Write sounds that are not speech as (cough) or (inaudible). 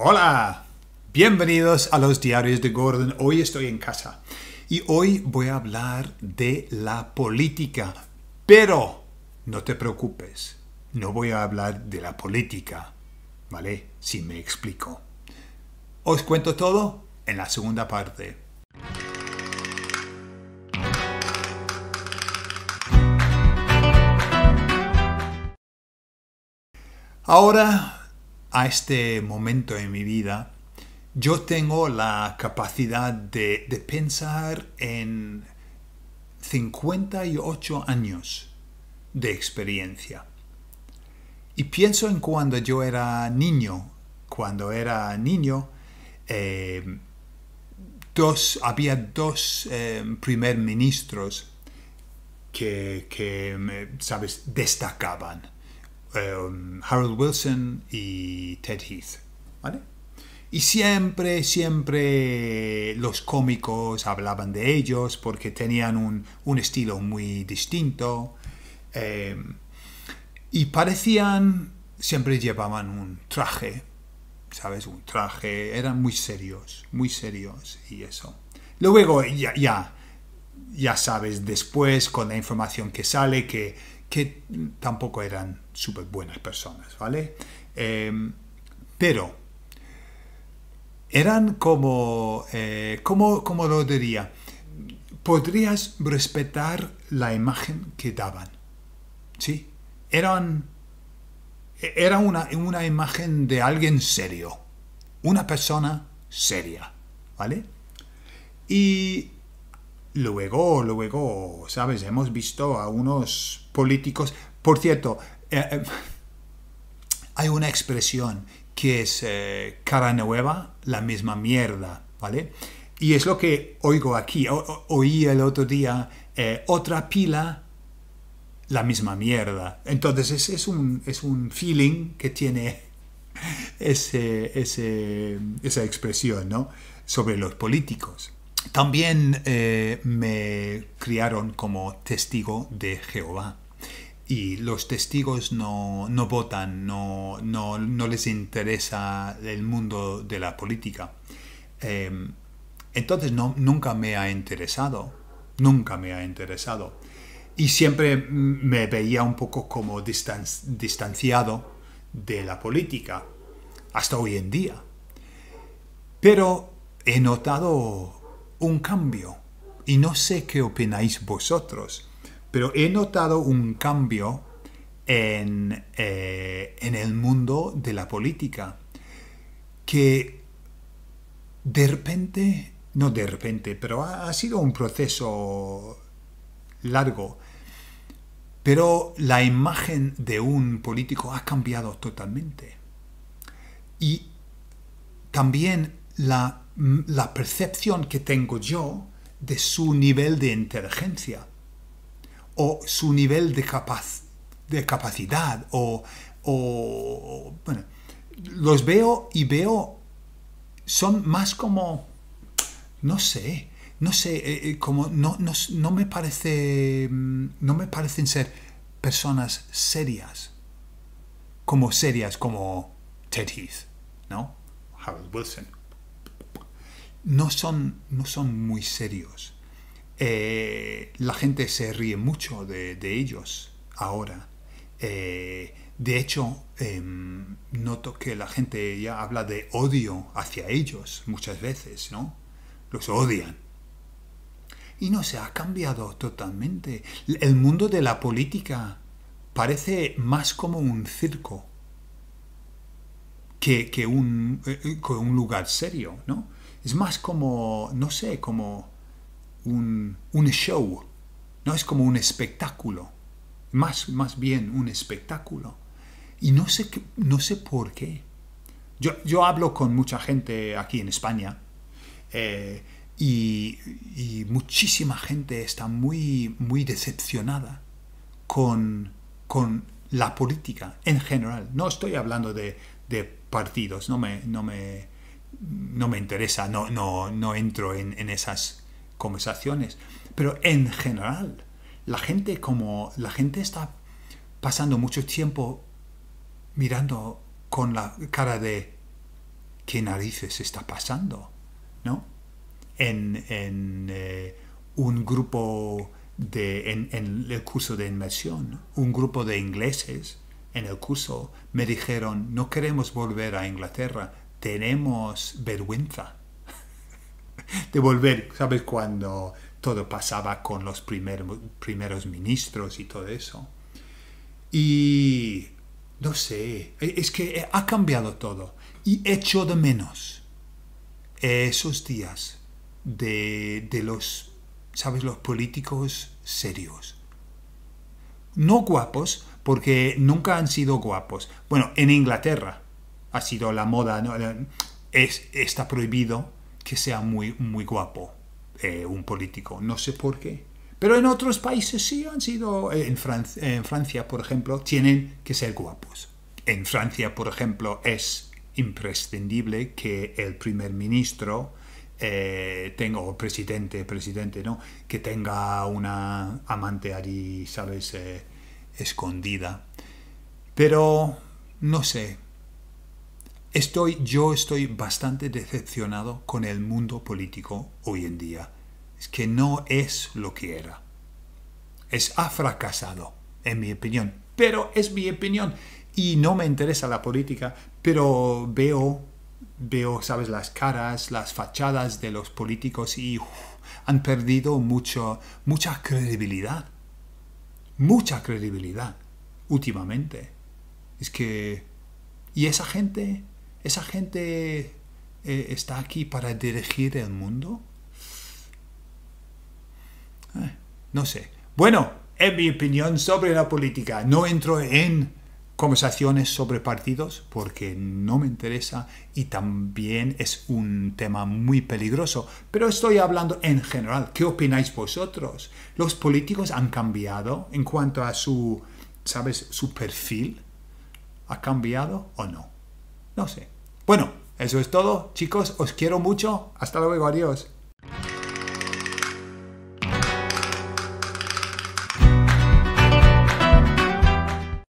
Hola, bienvenidos a los diarios de Gordon. Hoy estoy en casa y hoy voy a hablar de la política. Pero no te preocupes, no voy a hablar de la política, ¿vale? Si me explico. Os cuento todo en la segunda parte. Ahora, a este momento en mi vida, yo tengo la capacidad de, pensar en 58 años de experiencia. Y pienso en cuando yo era niño. Cuando era niño, eh, dos, había dos eh, primer ministros que, que, ¿sabes?, destacaban. Um, Harold Wilson y Ted Heath. ¿vale? Y siempre, siempre los cómicos hablaban de ellos porque tenían un, un estilo muy distinto. Eh, y parecían, siempre llevaban un traje, ¿sabes? Un traje, eran muy serios, muy serios y eso. Luego ya, ya, ya sabes, después con la información que sale que, que tampoco eran súper buenas personas, ¿vale? Eh, pero eran como, eh, como, como lo diría, podrías respetar la imagen que daban, ¿sí? Eran, era una, una imagen de alguien serio, una persona seria, ¿vale? Y luego, luego, ¿sabes? Hemos visto a unos políticos, por cierto, eh, eh, hay una expresión que es eh, cara nueva, la misma mierda, ¿vale? Y es lo que oigo aquí. O, oí el otro día otra pila, la misma mierda. Entonces es, es, un, es un feeling que tiene (laughs) ese, ese, esa expresión, ¿no? Sobre los políticos. También eh, me criaron como testigo de Jehová y los testigos no, no votan, no, no, no, les interesa el mundo de la política. Eh, entonces no, nunca me ha interesado, nunca me ha interesado. Y siempre me veía un poco como distan distanciado de la política, hasta hoy en día. Pero he notado un cambio, y no sé qué opináis vosotros pero he notado un cambio en, eh, en el mundo de la política que de repente, no de repente, pero ha, ha sido un proceso largo, pero la imagen de un político ha cambiado totalmente. Y también la, la percepción que tengo yo de su nivel de inteligencia o su nivel de, capaz, de capacidad o, o, bueno, los veo y veo, son más como, no sé, no sé, eh, eh, como no, no, no, me parece, no me parecen ser personas serias, como serias como Ted Heath, ¿no? Harold Wilson. No son, no son muy serios eh, la gente se ríe mucho de, de ellos ahora. Eh, de hecho, eh, noto que la gente ya habla de odio hacia ellos muchas veces, ¿no? Los odian. Y no se ha cambiado totalmente. El mundo de la política parece más como un circo que, que un, eh, un lugar serio, ¿no? Es más como, no sé, como un, un show, no es como un espectáculo, más, más bien un espectáculo. Y no sé, no sé por qué. Yo, yo hablo con mucha gente aquí en España eh, y, muchísima gente está muy, muy decepcionada con, con la política en general. No estoy hablando de, de partidos, no me, no me, no me interesa, no, no, no entro en, en esas conversaciones. Pero en general, la gente como la gente está pasando mucho tiempo mirando con la cara de ¿qué narices está pasando? ¿No? En, eh, un grupo de, en, en, el curso de inmersión, un grupo de ingleses en el curso me dijeron, no queremos volver a Inglaterra, tenemos vergüenza (laughs) de volver, ¿sabes? Cuando todo pasaba con los primeros ministros y todo eso. Y no sé, e, es que ha cambiado todo y echo de menos esos días de, de los, ¿sabes? Los políticos serios. No guapos, porque nunca han sido guapos. Bueno, en Inglaterra ha sido la moda, es, está prohibido que sea muy, muy guapo eh, un político. No sé por qué. Pero en otros países sí han sido, eh, en Francia, por ejemplo, tienen que ser guapos. En Francia, por ejemplo, es imprescindible que el primer ministro eh, tenga, o presidente, presidente, ¿no? Que tenga una amante allí, ¿sabes? escondida. Pero, no sé, estoy, yo estoy bastante decepcionado con el mundo político hoy en día. Es que no es lo que era. Es ha fracasado, en mi opinión. Pero es mi opinión. Y no me interesa la política, pero veo, veo, sabes, las caras, las fachadas de los políticos y han perdido mucho, mucha credibilidad mucha credibilidad últimamente. Es que... ¿Y esa gente? ¿Esa gente eh, está aquí para dirigir el mundo? Eh, no sé. Bueno, en mi opinión sobre la política, no entro en conversaciones sobre partidos porque no me interesa y también es un tema muy peligroso. Pero estoy hablando en general. ¿Qué opináis vosotros? ¿Los políticos han cambiado en cuanto a su, sabes, su perfil? ¿Ha cambiado o no? No sé. Bueno, eso es todo, chicos. Os quiero mucho. Hasta luego. Adiós.